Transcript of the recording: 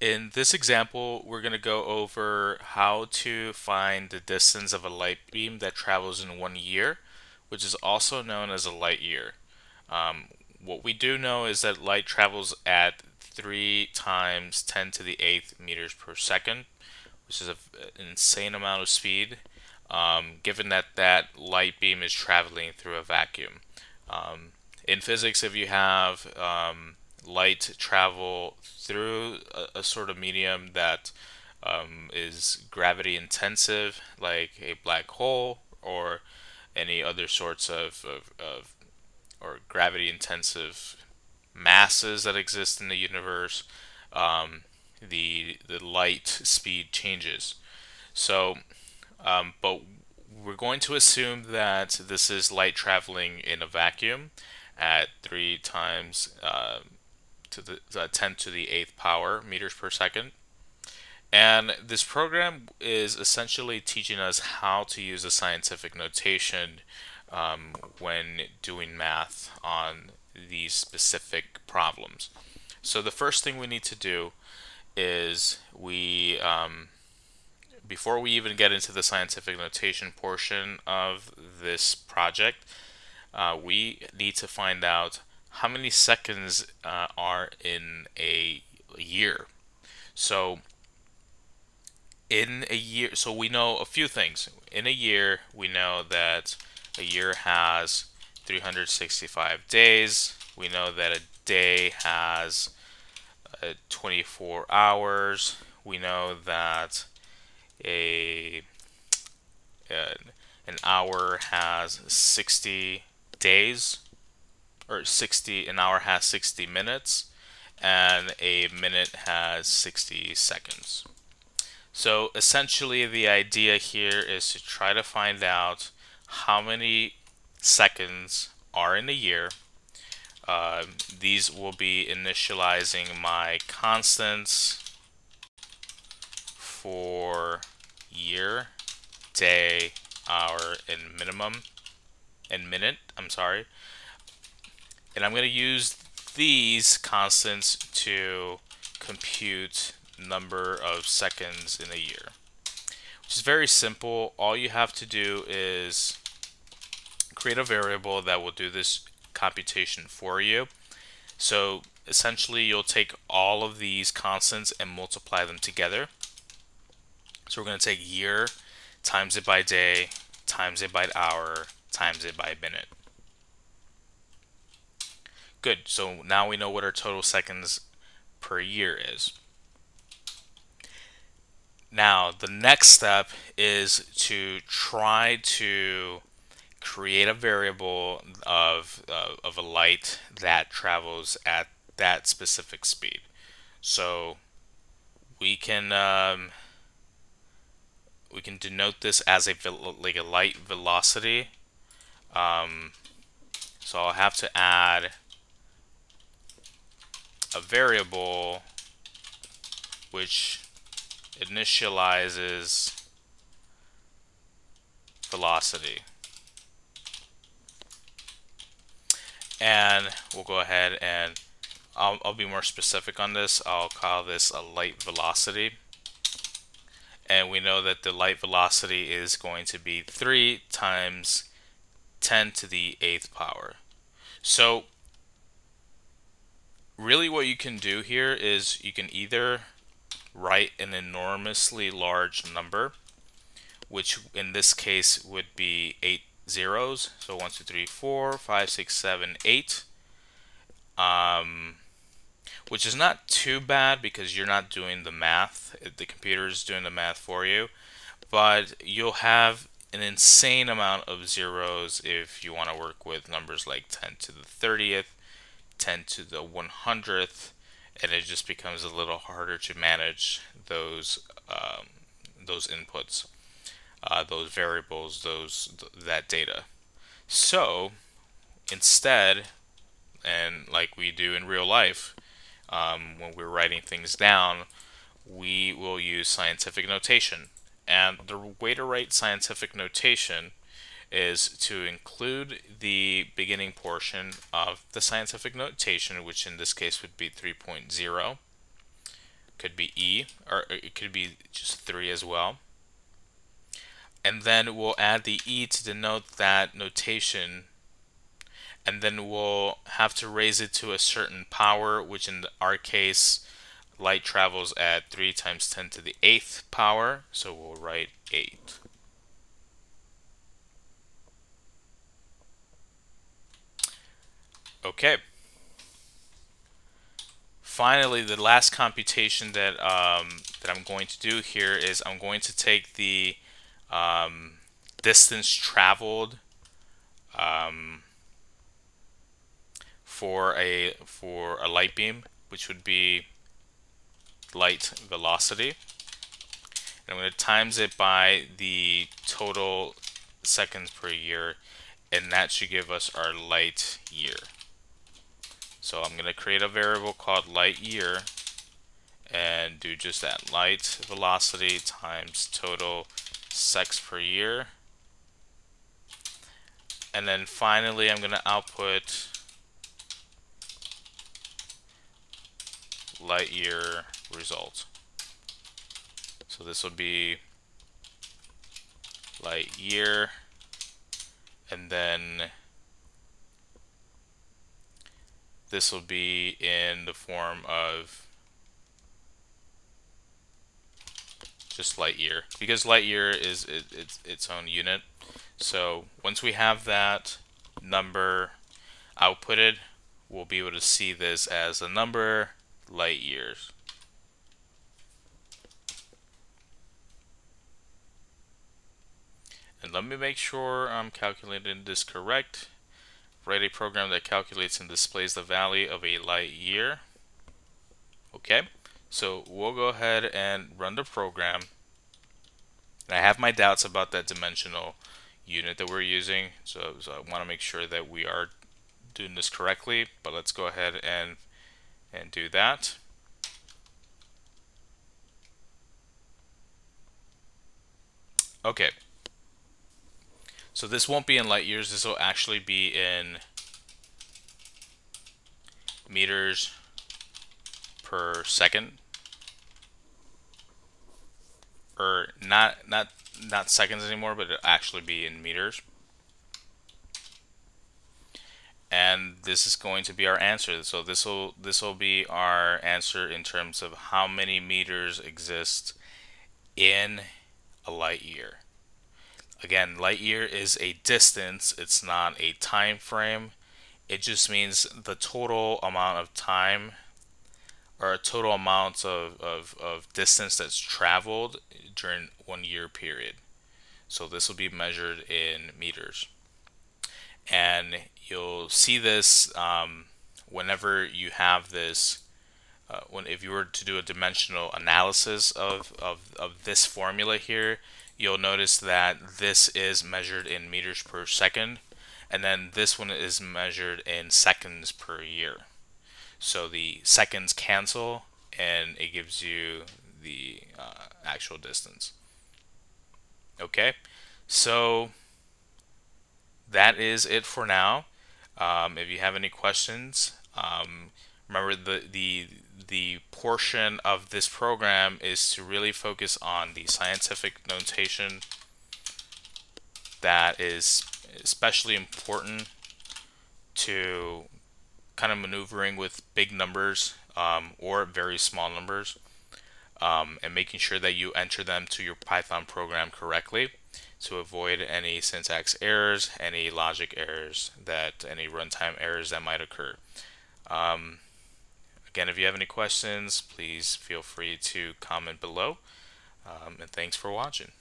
In this example, we're going to go over how to find the distance of a light beam that travels in one year, which is also known as a light year. Um, what we do know is that light travels at 3 times 10 to the 8th meters per second, which is a, an insane amount of speed, um, given that that light beam is traveling through a vacuum. Um, in physics, if you have um, light travel through a, a sort of medium that um, is gravity intensive, like a black hole or any other sorts of, of, of or gravity intensive masses that exist in the universe, um, the the light speed changes. So, um, but we're going to assume that this is light traveling in a vacuum at three times uh, to the uh, 10 to the eighth power meters per second. And this program is essentially teaching us how to use a scientific notation um, when doing math on these specific problems. So the first thing we need to do is we, um, before we even get into the scientific notation portion of this project, uh, we need to find out how many seconds uh, are in a year. So in a year, so we know a few things. In a year, we know that a year has 365 days. We know that a day has uh, 24 hours. We know that a uh, an hour has 60 days or 60 an hour has 60 minutes and a minute has 60 seconds. So essentially the idea here is to try to find out how many seconds are in a year. Uh, these will be initializing my constants for year, day, hour, and minimum, and minute, I'm sorry. And I'm going to use these constants to compute number of seconds in a year which is very simple. All you have to do is create a variable that will do this computation for you. So essentially you'll take all of these constants and multiply them together. So we're going to take year times it by day times it by hour times it by minute. Good, so now we know what our total seconds per year is. Now, the next step is to try to create a variable of, uh, of a light that travels at that specific speed. So we can um, we can denote this as a like a light velocity. Um, so I'll have to add a variable which initializes velocity. And we'll go ahead and I'll, I'll, be more specific on this. I'll call this a light velocity. And we know that the light velocity is going to be 3 times 10 to the 8th power. So really what you can do here is you can either write an enormously large number, which in this case would be eight zeros. So one, two, three, four, five, six, seven, eight. Um, which is not too bad because you're not doing the math. The computer is doing the math for you. But you'll have an insane amount of zeros if you want to work with numbers like 10 to the 30th, 10 to the 100th, and it just becomes a little harder to manage those um, those inputs, uh, those variables, those th that data. So instead, and like we do in real life, um, when we're writing things down, we will use scientific notation. And the way to write scientific notation is to include the beginning portion of the scientific notation, which in this case would be 3.0. could be E, or it could be just 3 as well. And then we'll add the E to denote that notation and then we'll have to raise it to a certain power, which in our case, light travels at 3 times 10 to the 8th power, so we'll write 8. Okay. Finally, the last computation that um, that I'm going to do here is I'm going to take the um, distance traveled um, for a for a light beam, which would be light velocity. And I'm going to times it by the total seconds per year, and that should give us our light year. So I'm going to create a variable called light year and do just that light velocity times total secs per year. And then finally I'm going to output light year result. So this will be light year and then this will be in the form of just light year because light year is it, it's its own unit so once we have that number outputted we'll be able to see this as a number light years. And let me make sure I'm calculating this correct. Write a program that calculates and displays the value of a light year. Okay, so we'll go ahead and run the program. And I have my doubts about that dimensional unit that we're using, so, so I want to make sure that we are doing this correctly, but let's go ahead and and do that. Okay. So this won't be in light years, this will actually be in meters per second. Or not not not seconds anymore, but it'll actually be in meters. And this is going to be our answer. So this will this will be our answer in terms of how many meters exist in a light year again light year is a distance it's not a time frame. It just means the total amount of time or a total amount of, of, of distance that's traveled during one year period. So this will be measured in meters. And you'll see this um, whenever you have this uh, when if you were to do a dimensional analysis of, of, of this formula here you'll notice that this is measured in meters per second and then this one is measured in seconds per year. So the seconds cancel and it gives you the uh, actual distance. Okay? So that is it for now. Um, if you have any questions, um, remember the, the, the portion of this program is to really focus on the scientific notation that is especially important to kind of maneuvering with big numbers um, or very small numbers um, and making sure that you enter them to your Python program correctly to avoid any syntax errors, any logic errors, that any runtime errors that might occur. Um, again, if you have any questions, please feel free to comment below. Um, and thanks for watching.